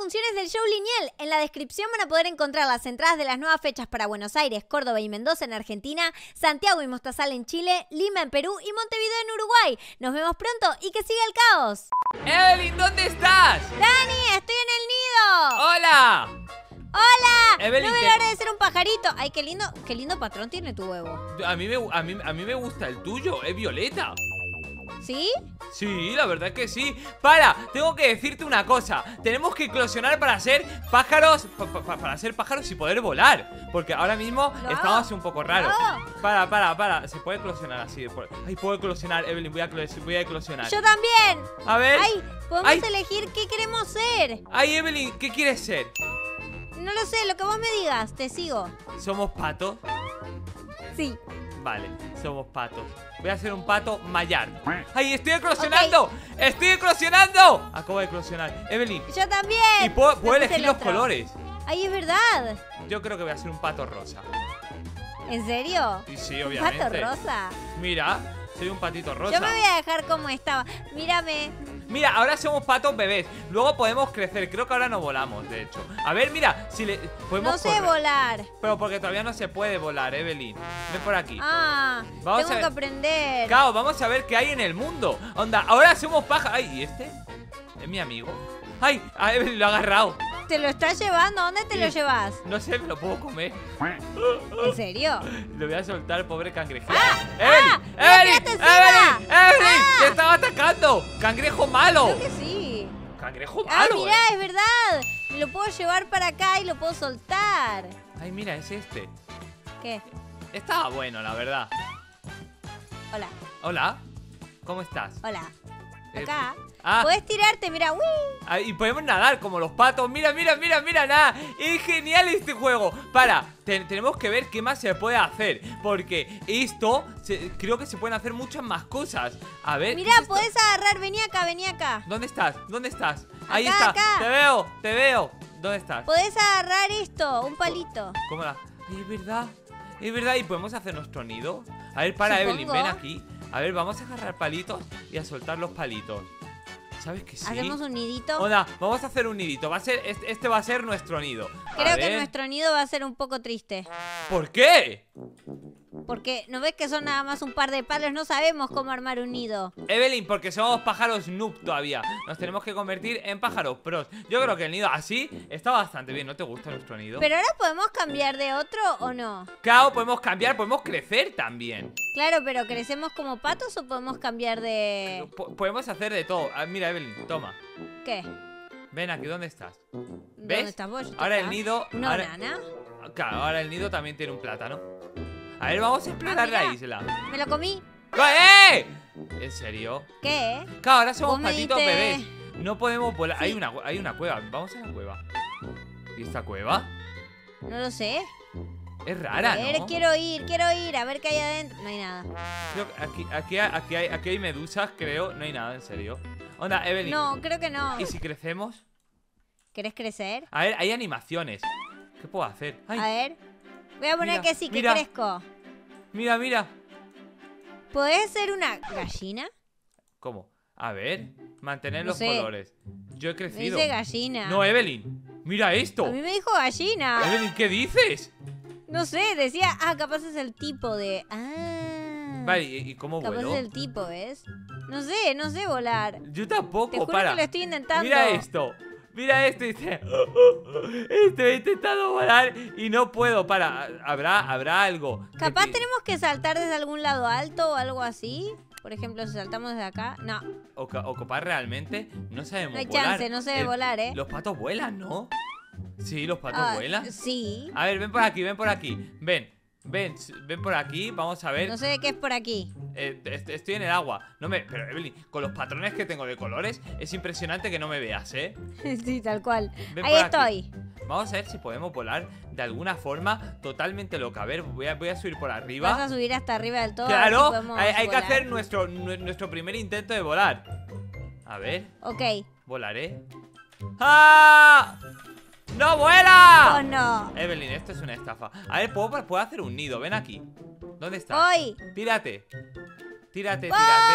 funciones del show Liniel. En la descripción van a poder encontrar las entradas de las nuevas fechas para Buenos Aires, Córdoba y Mendoza en Argentina, Santiago y Mostazal en Chile, Lima en Perú y Montevideo en Uruguay. Nos vemos pronto y que siga el caos. Evelyn, ¿dónde estás? Dani, estoy en el nido. ¡Hola! ¡Hola! Evelyn, no te- la hora de ser un pajarito. Ay, qué lindo, qué lindo patrón tiene tu huevo. A mí, me, a, mí, a mí me gusta el tuyo, es violeta. ¿Sí? Sí, la verdad que sí. Para, tengo que decirte una cosa. Tenemos que eclosionar para ser pájaros, pa- pa- pa- para ser pájaros y poder volar. Porque ahora mismo No. estamos un poco raros. No. Para, para, para. Se puede eclosionar así. Ay, puedo eclosionar, Evelyn. Voy a, voy a eclosionar. Yo también. A ver. Ay, podemos Ay. elegir qué queremos ser. Ay, Evelyn, ¿qué quieres ser? No lo sé, lo que vos me digas, te sigo. ¿Somos patos? Sí. Vale, somos patos. Voy a ser un pato mayar. ¡Ay, estoy eclosionando! ¡Estoy eclosionando! Acabo de eclosionar. Evelyn, Yo también. y puedo, elegir el los otro. colores. Ay, es verdad. Yo creo que voy a ser un pato rosa. ¿En serio? Sí, ¿Un obviamente. pato rosa? Mira, soy un patito rosa. Yo me voy a dejar como estaba. Mírame. Mira, ahora somos patos bebés. Luego podemos crecer. Creo que ahora no volamos, de hecho. A ver, mira, si le podemos No sé correr. volar. Pero porque todavía no se puede volar, Evelyn. Ven por aquí. Ah, Vamos tengo a- que aprender. Claro, vamos a ver qué hay en el mundo. Onda, ahora somos paja. Ay, ¿y este? Es mi amigo. Ay, a Evelyn lo ha agarrado. ¿Te lo estás llevando? ¿Dónde te lo Sí. llevas? No sé, me lo puedo comer. ¿En serio? Lo voy a soltar, pobre cangrejito. ¡Ah! ¡Evelyn! ¡Ah! ¡Evelyn! ¡Evelyn! ¡Evelyn! ¡Ah! ¡Te estaba atacando! ¡Cangrejo malo! Creo que sí. ¡Cangrejo Ah, malo! mirá, eh. es verdad. Me lo puedo llevar para acá y lo puedo soltar. Ay, mira, es este. ¿Qué? Estaba bueno, la verdad. Hola, Hola, ¿cómo estás? hola. Eh, Acá. ah. Podés tirarte, mira. ¡Uy! Ah, y podemos nadar como los patos. Mira, mira, mira, mira, nada. Es genial este juego. Para, te- tenemos que ver qué más se puede hacer. Porque esto, se- creo que se pueden hacer muchas más cosas. A ver. ¿qué Mirá, es podés agarrar. Vení acá, vení acá. ¿Dónde estás? ¿Dónde estás? Ahí está. acá. Te veo, te veo. ¿Dónde estás? Podés agarrar esto, un palito. ¿Cómo la.? Ay, es verdad. Es verdad, y podemos hacer nuestro nido. A ver, para, Supongo. Evelyn, ven aquí. A ver, vamos a agarrar palitos y a soltar los palitos. ¿Sabes que sí? Hacemos un nidito. Onda, vamos a hacer un nidito. Va a ser, este, este va a ser nuestro nido. Creo que nuestro nido va a ser un poco triste. ¿Por qué? Porque no ves que son nada más un par de palos, no sabemos cómo armar un nido. Evelyn, porque somos pájaros noob todavía. Nos tenemos que convertir en pájaros pros. Yo creo que el nido así está bastante bien. ¿No te gusta nuestro nido? Pero ahora podemos cambiar de otro o no. Claro, podemos cambiar, podemos crecer también. Claro, pero ¿crecemos como patos o podemos cambiar de. Po- podemos hacer de todo. Ah, mira, Evelyn, toma. ¿Qué? Ven aquí, ¿dónde estás? ¿Ves? ¿Dónde estás vos? Ahora el nido. ¿Una ahora- banana? Claro, ahora el nido también tiene un plátano. A ver, vamos a explorar la Ah, mira. isla. Me lo comí. ¡Eh! ¿En serio? ¿Qué? Claro, ahora somos patitos bebés. No podemos volar. Hay, una, hay una cueva. Vamos a la cueva. ¿Y esta cueva? No lo sé. Es rara, a ver, ¿no? quiero ir, quiero ir, a ver qué hay adentro. No hay nada. Creo que aquí, aquí, hay- aquí, hay, aquí hay medusas, creo. No hay nada, en serio. Onda, Evelyn. No, creo que no. ¿Y si crecemos? ¿Querés crecer? A ver, hay animaciones. ¿Qué puedo hacer? Ay, A ver. Voy a poner Mira, que sí, que mira. crezco. mira, mira. ¿Podés ser una gallina? ¿Cómo? A ver, mantener No los sé. colores. Yo he Me crecido. dice gallina. No, Evelyn. Mira esto. A mí me dijo gallina. Evelyn, ¿qué dices? No sé, decía, ah, capaz es el tipo de. Ah. Vale, ¿y, cómo Capaz vuelo? es el tipo, ¿ves? No sé, no sé volar. Yo Te tampoco, juro para. que lo estoy intentando. Mira esto. Mira esto y dice. Este he intentado volar y no puedo. Para, habrá, habrá algo. Capaz te- tenemos que saltar desde algún lado alto o algo así. Por ejemplo, si saltamos desde acá. No, O, o realmente no sabemos no hay volar. chance, no se El- volar, ¿eh? Los patos vuelan, ¿no? Sí, los patos Ah, vuelan. Sí. A ver, ven por aquí, ven por aquí. Ven, ven, ven por aquí. Vamos a ver. No sé qué es por aquí. Eh, est- estoy en el agua. No me. Pero Evelyn, con los patrones que tengo de colores, es impresionante que no me veas, ¿eh? sí, tal cual. Ven Ahí estoy. aquí. Vamos a ver si podemos volar de alguna forma totalmente loca. A ver, voy a, voy a subir por arriba. Vas a subir hasta arriba del todo. si Claro, hay, hay que hacer nuestro, nu- nuestro primer intento de volar. A ver, Ok. volaré. ¡Ah! ¡No vuela! Oh no. Evelyn, esto es una estafa. A ver, puedo, puedo hacer un nido. Ven aquí. ¿Dónde está? ¡Voy! Tírate. Tírate, tírate.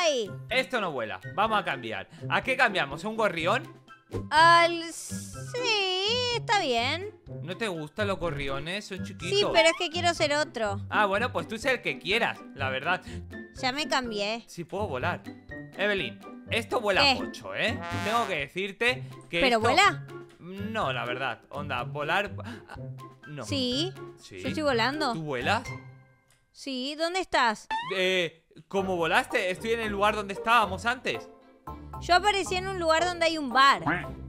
¡Voy! Esto no vuela. Vamos a cambiar. ¿A qué cambiamos? ¿A un gorrión? Al... Sí, está bien. ¿No te gustan los gorriones? Son chiquitos. Sí, pero es que quiero ser otro. Ah, bueno, pues tú sé el que quieras, la verdad. Ya me cambié. Sí puedo volar. Evelyn, esto vuela ¿Qué? mucho, ¿eh? Tengo que decirte que ¿Pero esto- vuela? No, la verdad. Onda, volar... ah, No. Sí. Sí. Yo estoy volando. ¿Tú vuelas? Sí, ¿dónde estás? Eh, ¿cómo volaste? Estoy en el lugar donde estábamos antes. Yo aparecí en un lugar donde hay un bar.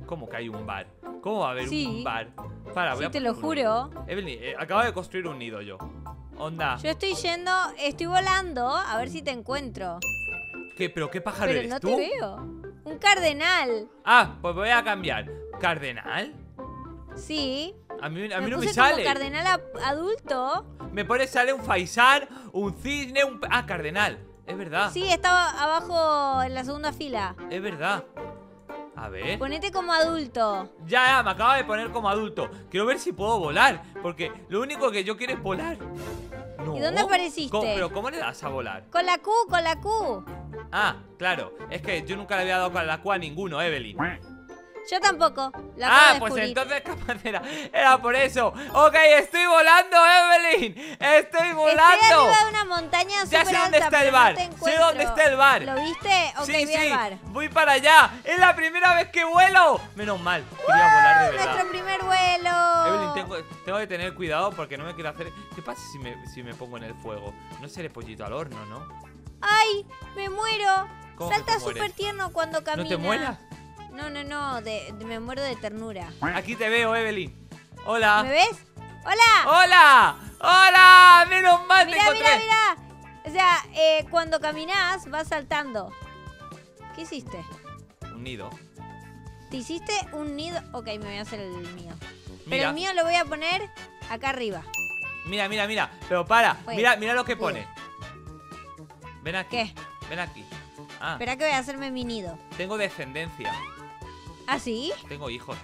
¿Cómo que hay un bar? ¿Cómo va a haber Sí. un bar? Para, voy Sí, a te lo juro. Evelyn, eh, acabo de construir un nido yo. Onda. Yo estoy yendo, estoy volando, a ver si te encuentro. ¿Qué? ¿Pero qué pájaro Pero eres no tú? te veo. Un cardenal. Ah, pues voy a cambiar. ¿Cardenal? Sí. A mí, a mí me no me sale. como cardenal a- adulto. Me pone sale un faisán, un cisne, un... Ah, cardenal. Es verdad. Sí, estaba abajo en la segunda fila. Es verdad. A ver. Ponete como adulto. Ya, ya, me acaba de poner como adulto. Quiero ver si puedo volar. Porque lo único que yo quiero es volar. No. ¿Y dónde apareciste? ¿Cómo- ¿Pero cómo le das a volar? Con la Q, con la Q. Ah, claro. Es que yo nunca le había dado con la Q a ninguno, Evelyn. Yo tampoco. La Ah, pues descubrir. entonces capaz era, era por eso. Ok, estoy volando, Evelyn. Estoy Estoy volando. arriba de una montaña Ya sé dónde alta, está el no bar. te sé dónde está el bar. ¿Lo viste? Ok, sí, voy sí, al bar. voy para allá. Es la primera vez que vuelo. Menos mal, quería volar de verdad. Nuestro primer vuelo. Evelyn, tengo, tengo que tener cuidado porque no me quiero hacer. ¿Qué pasa si me, si me pongo en el fuego? No seré pollito al horno, ¿no? ¡Ay! ¡Me muero! ¿Cómo que Salta súper tierno cuando camina. ¿No te? No, no, no. de- de- me muero de ternura. Aquí te veo, Evelyn. Hola. ¿Me ves? ¡Hola! ¡Hola! ¡Hola! ¡Menos mal te Mira, encontré! mira, mira. O sea, eh, cuando caminas vas saltando. ¿Qué hiciste? Un nido. ¿Te hiciste un nido? Ok, me voy a hacer el mío. Pero el mío lo voy a poner acá arriba. Mira, mira, mira. Pero para. Oye, Mira, mira lo que pone. Ven aquí. ¿Qué? Ven aquí. Ah, Espera que voy a hacerme mi nido. tengo descendencia. ¿Ah, sí? Tengo hijos.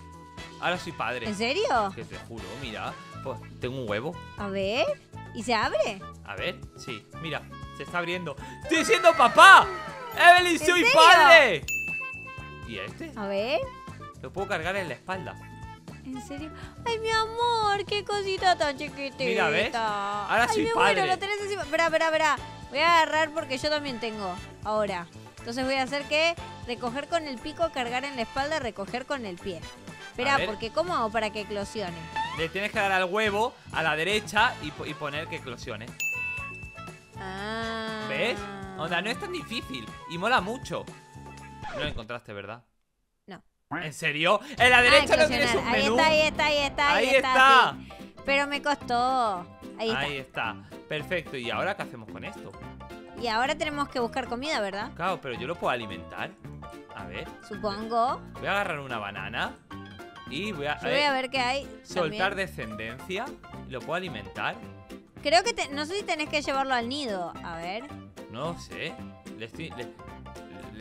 Ahora soy padre. ¿En serio? Que te juro, mira. Pues tengo un huevo. A ver. ¿Y se abre? A ver, sí. Mira, se está abriendo. ¡Estoy siendo papá! ¡Evelyn, ¿En soy serio? padre! ¿Y este? A ver. Lo puedo cargar en la espalda. ¿En serio? ¡Ay, mi amor! ¡Qué cosita tan chiquitita! Mira, ¿ves? Ahora Ay, soy me padre. muero, lo tenés encima. Espera, espera, espera. Voy a agarrar porque yo también tengo. Ahora. Entonces voy a hacer que recoger con el pico, cargar en la espalda, recoger con el pie. Espera, porque ¿cómo hago para que eclosione? Le tienes que dar al huevo a la derecha y, po- y poner que eclosione. Ah. ¿Ves? Onda, no es tan difícil. Y mola mucho. No lo encontraste, ¿verdad? No. ¿En serio? En la derecha no tienes un eclosionar. ahí menú. está, ahí está, ahí está, ahí, Ahí está. sí. Pero me costó. Ahí está. Ahí está. Perfecto. ¿Y ahora qué hacemos con esto? Y ahora tenemos que buscar comida, ¿verdad? Claro, pero yo lo puedo alimentar. A ver. Supongo. Voy a agarrar una banana. Y voy a, Yo voy eh, a ver qué hay. soltar también. descendencia. ¿Lo puedo alimentar? Creo que te- no sé si tenés que llevarlo al nido. A ver. No sé. Le estoy. le-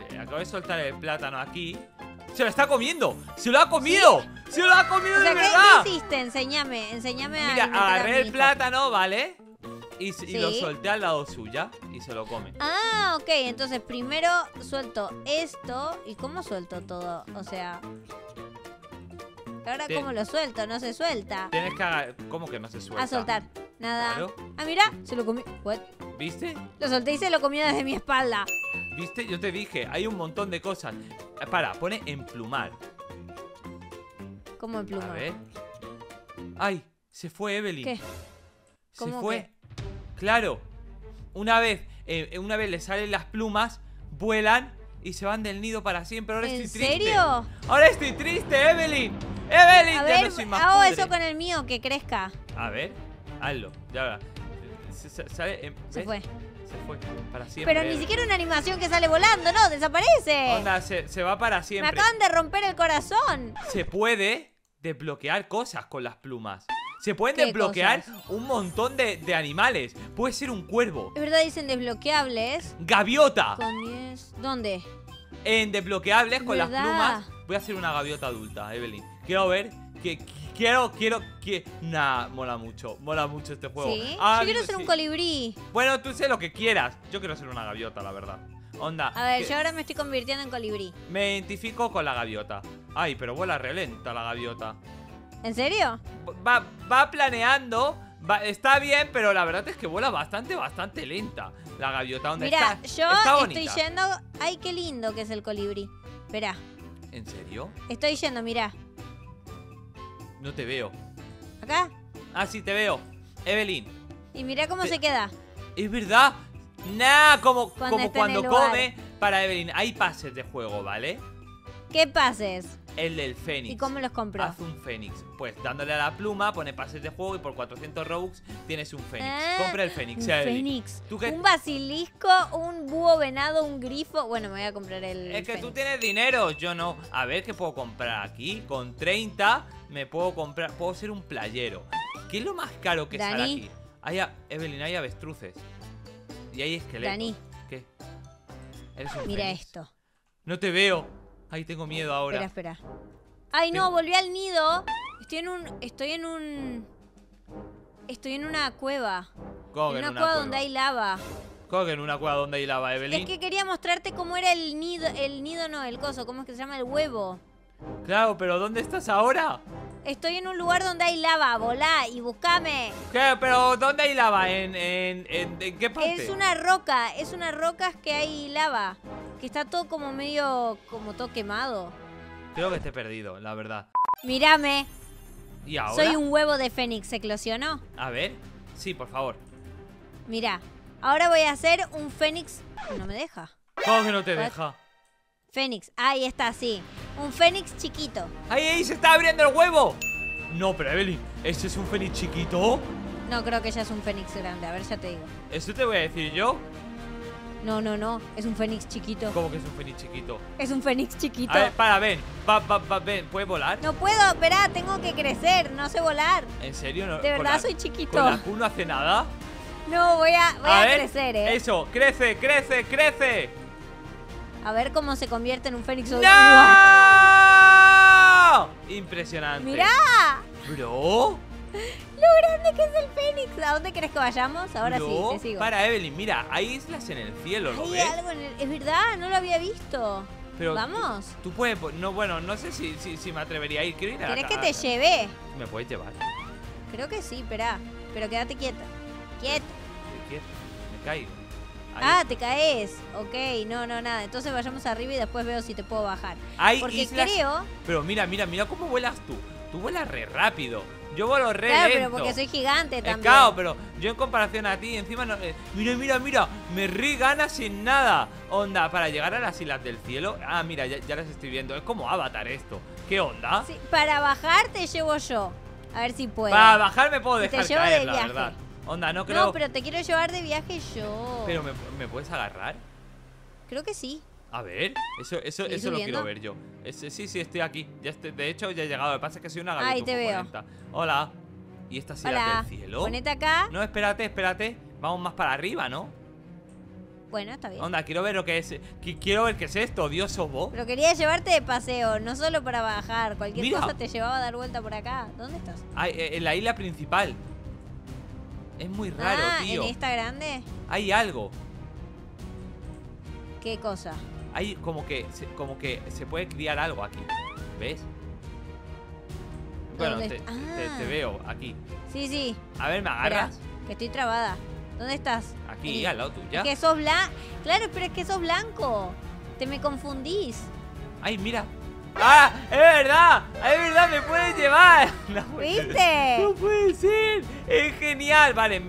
le- acabo de soltar el plátano aquí. ¡Se lo está comiendo! ¡Se lo ha comido! ¡Se lo ha comido O sea, de ¿qué, verdad! qué hiciste? Enséñame, enséñame a Mira, a agarré el plátano, ¿vale? Y, lo solté al lado suya y se lo come. Ah, ok. Entonces primero suelto esto. ¿Y cómo suelto todo? O sea... Ahora, ¿cómo lo suelto? No se suelta. Tienes que ¿Cómo que no se suelta? A soltar. Nada. Claro. Ah, mira, se lo comió. What? ¿Viste? Lo solté y se lo comió desde mi espalda. ¿Viste? Yo te dije, hay un montón de cosas. Eh, Para, pone emplumar. Como en pluma. A ver. ¡Ay! Se fue Evelyn. ¿Qué? Se ¿Cómo fue. Claro. Una vez, eh, una vez le salen las plumas, vuelan y se van del nido para siempre. Ahora ¿En estoy triste. serio? Ahora estoy triste, Evelyn. Evelyn, A ya ver, no soy más hago pudre. eso con el mío, que crezca. A ver, hazlo. Ya. Se, se- sale, em, Se fue. Se fue. Para siempre. Pero ni siquiera una animación que sale volando, no, desaparece. Onda, se, se va para Me siempre. acaban de romper el corazón. Se puede desbloquear cosas con las plumas. Se pueden ¿Qué desbloquear cosas? un montón de, de animales. Puede ser un cuervo. Es verdad, dicen desbloqueables. Gaviota. Con 10. ¿Dónde? En desbloqueables con las plumas. Voy a hacer una gaviota adulta, Evelyn. Quiero ver. Que, quiero, quiero, que. Nah, mola mucho. Mola mucho este juego. ¿Sí? Ah, Yo quiero ser un colibrí. Bueno, tú sé lo que quieras. Yo quiero ser una gaviota, la verdad. Onda. A ver, que- yo ahora me estoy convirtiendo en colibrí. Me identifico con la gaviota. Ay, pero vuela relenta la gaviota. ¿En serio? Va, va planeando. va- está bien, pero la verdad es que vuela bastante, bastante lenta. La gaviota, ¿dónde Mira, está? yo Está estoy bonita. yendo. Ay, qué lindo que es el colibrí. Espera, ¿En serio? estoy yendo, mira. No te veo. Acá. Ah, sí, te veo. Evelyn. Y mira cómo Te- se queda. Es verdad. Nah, como Cuando como lugar. come. Para Evelyn, hay pases de juego, ¿vale? ¿Qué pases? El del Fénix. ¿Y cómo los compro? Haz un Fénix. Pues dándole a la pluma, pone pases de juego y por 400 Robux tienes un Fénix. Ah, Compra el Fénix, Un fénix. Un basilisco, un búho venado, un grifo. Bueno, me voy a comprar el. Es que tú tienes dinero, yo no. A ver qué puedo comprar aquí. Con 30 me puedo comprar. Puedo ser un playero. ¿Qué es lo más caro que sale Dani. aquí? Hay a- Evelyn, hay avestruces. Y hay esqueletos. Dani. ¿Qué? ¿Eres un Mira fénix? esto. No te veo. Ay, tengo miedo ahora. Espera, espera. Ay, no, volví al nido. Estoy en un. Estoy en un. Estoy en una cueva. ¿Cómo En una, en cueva, donde hay lava. ¿Cómo que en una cueva donde hay lava, Evelyn? Es que quería mostrarte cómo era el nido. El nido no, el coso. ¿Cómo es que se llama? El huevo. Claro, pero ¿dónde estás ahora? Estoy en un lugar donde hay lava. Volá y buscame. ¿Qué? ¿Pero dónde hay lava? ¿En, en, en, en qué parte? Es una roca. Es una roca que hay lava. Que está todo como medio. Como todo quemado. Creo que esté perdido, la verdad. Mírame. ¿Y ahora? Soy un huevo de fénix. ¿Eclosionó? A ver. Sí, por favor. Mira. Ahora voy a hacer un fénix. No me deja. ¿Cómo que no te What? deja? Fénix. Ahí está, sí. Un fénix chiquito. ¡Ahí, ahí! ¡Se está abriendo el huevo! No, pero Evelyn, ¿ese es un fénix chiquito? No, creo que ya es un fénix grande. A ver, ya te digo. Eso te voy a decir yo. No, no, no. Es un fénix chiquito. ¿Cómo que es un fénix chiquito? Es un fénix chiquito. A ver, para, ven. Va, va, va, ven. ¿Puedes volar? No puedo, espera, tengo que crecer. No sé volar. ¿En serio? No, De verdad la- soy chiquito. ¿Con la Q no hace nada? No, voy a, voy a, ver, crecer, eh. Eso, crece, crece, crece. A ver cómo se convierte en un fénix. ¡No! Impresionante. ¡Mirá! Bro. Lo grande que es el fénix. ¿A dónde querés que vayamos? Ahora sí, te sigo. Para, Evelyn, mira, hay islas en el cielo, ¿lo Hay ves? algo en el... Es verdad, no lo había visto. Pero Vamos. Tú, tú puedes, no, bueno, no sé si, si, si me atrevería a ir. Quiero ir a la ¿Querés que te lleve? ¿Me puedes llevar? Creo que sí, espera. Pero quédate quieta. Quieta. ¿De qué? Me caigo. Ahí. Ah, te caes. Ok, no, no, nada. Entonces vayamos arriba y después veo si te puedo bajar. Hay Porque islas- creo. Pero mira, mira, mira cómo vuelas tú. Tú vuelas re rápido. Yo vuelo re Claro, lento. pero porque soy gigante también. claro, pero yo en comparación a ti, encima no. eh, mira, mira, mira, me re ganas sin nada. Onda, para llegar a las islas del cielo. Ah, mira, ya, ya las estoy viendo. Es como Avatar esto. ¿Qué onda? Sí, para bajar te llevo yo. A ver si puedo. Para bajar me puedo Y te dejar llevo caer, de la viaje. verdad. Onda, no creo. No, pero te quiero llevar de viaje yo. Pero me, me puedes agarrar. Creo que sí. A ver, eso, eso, ¿Seguís eso lo quiero ver yo. Ese- sí, sí, estoy aquí. Ya estoy- de hecho, ya he llegado. Lo que pasa es que soy una gaviota Ahí te veo. Hola. ¿Y estas islas Hola. del cielo? Ponete acá. No, espérate, espérate. Vamos más para arriba, ¿no? Bueno, está bien. Onda, quiero ver lo que es. qui- Quiero ver qué es esto, Dios vos. Pero quería llevarte de paseo, no solo para bajar. Cualquier Mira. cosa te llevaba a dar vuelta por acá. ¿Dónde estás? Eh, en la isla principal. Es muy raro, ah, tío. ¿en esta grande? Hay algo. ¿Qué cosa? Hay como que, se, como que se puede criar algo aquí. ¿Ves? Bueno, ¿Dónde te, Ah. te veo aquí. Sí, sí. A ver, ¿me Espera, agarras? que estoy trabada. ¿Dónde estás? Aquí, Vení. al lado tuya. Que sos blanco. Claro, pero es que sos blanco. Te me confundís. ¡Ay, mira! ¡Ah! ¡Es verdad! ¡Es verdad! ¡Me puedes llevar! No. ¿Viste? ¡No puede ser! ¡Es genial! Vale,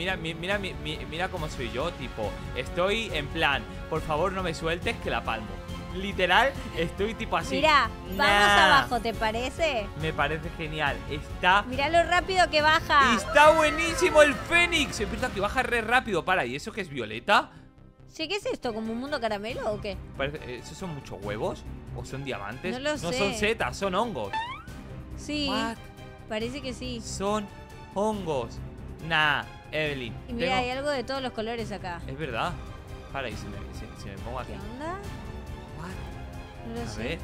mira, mi- mira, mi- mi- mira cómo soy yo, tipo. Estoy en plan, por favor no me sueltes que la palmo. Literal, estoy tipo así. Mirá, vamos abajo, ¿te parece? Me parece genial. Está. Mirá lo rápido que baja. Está buenísimo el Fénix. Es verdad que baja re rápido. Para, ¿y eso que es violeta? Che, ¿qué es esto? ¿Como un mundo caramelo o qué? Parece- eh, ¿Esos son muchos huevos? ¿O son diamantes? No lo No sé. son setas, son hongos. Sí, What? parece que sí. Son hongos. Nah, Evelyn. Y mira, tengo- hay algo de todos los colores acá. Es verdad. Para, y si me, si- si me pongo aquí. ¿Qué onda? What? No lo A sé. ver.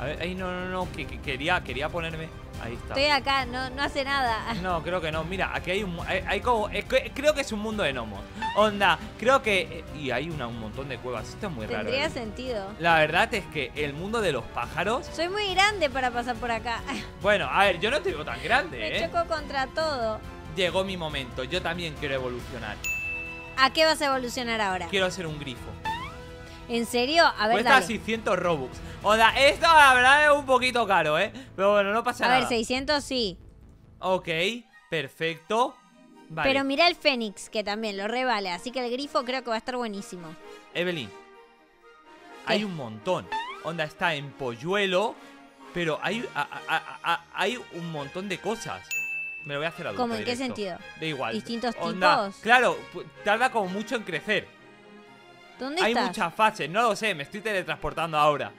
A ver, ahí no, no, no, que, que quería, quería ponerme. Ahí está. Estoy acá, no, no hace nada. No, creo que no. Mira, aquí hay un. Hay, hay como. es que- creo que es un mundo de gnomos. Onda, creo que. eh, Y hay una, un montón de cuevas. Esto es muy raro. Tendría ¿eh? sentido. La verdad es que el mundo de los pájaros. Soy muy grande para pasar por acá. Bueno, a ver, yo no te digo tan grande, Me ¿eh? choco contra todo. Llegó mi momento. Yo también quiero evolucionar. ¿A qué vas a evolucionar ahora? Quiero ser un grifo. ¿En serio? A ver, Cuesta dale. 600 Robux. Onda, esto la verdad es un poquito caro, ¿eh? Pero bueno, no pasa A nada. ver, 600 sí. Ok, perfecto. Vale. Pero mira el Fénix, que también lo revale. Así que el grifo creo que va a estar buenísimo. Evelyn, hay un montón. Onda está en polluelo, pero hay, a- a- a- a- hay un montón de cosas. Me lo voy a hacer adulto ¿Cómo? ¿En qué directo. sentido? Da igual. ¿Distintos Onda, tipos? Claro, tarda como mucho en crecer. ¿Dónde Hay estás? muchas fases, no lo sé, me estoy teletransportando ahora.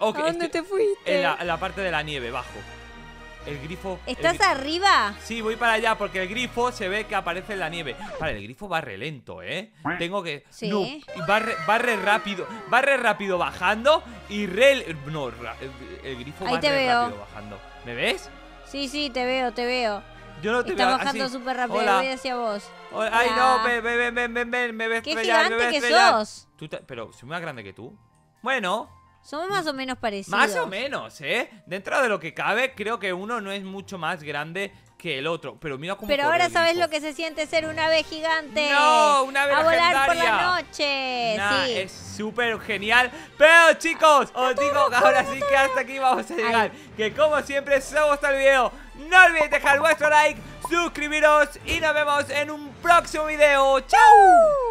Ok, ¿A dónde estoy te fuiste? en la, parte de la nieve, bajo. El grifo. el ¿Estás arriba? Sí, voy para allá porque el grifo se ve que aparece en la nieve. Vale, el grifo va re lento, ¿eh? Tengo que. Sí. No, y va re, va re rápido. Va re rápido bajando y re. No, el, grifo Ahí va te re veo. rápido bajando. ¿Me ves? Sí, sí, te veo, te veo. Yo no te Está veo bajando súper rápido, Hola. voy hacia vos. Hola. Ay, no, ven, ven, ven, ven, ven, me ves ¡Qué me gigante ves que sos! Tú te- pero soy más grande que tú. Bueno, Somos más o menos parecidos. más o menos, ¿eh? Dentro de lo que cabe, creo que uno no es mucho más grande que el otro. Pero mira cómo Pero ahora el sabes lo que se siente ser un ave gigante. No, una ave A volar por la noche. Nah, sí. es súper genial. Pero chicos, os digo que ahora sí que hasta aquí vamos a llegar. Que como siempre, ha gustado el video, no olvidéis dejar vuestro like, suscribiros y nos vemos en un próximo video. ¡Chao!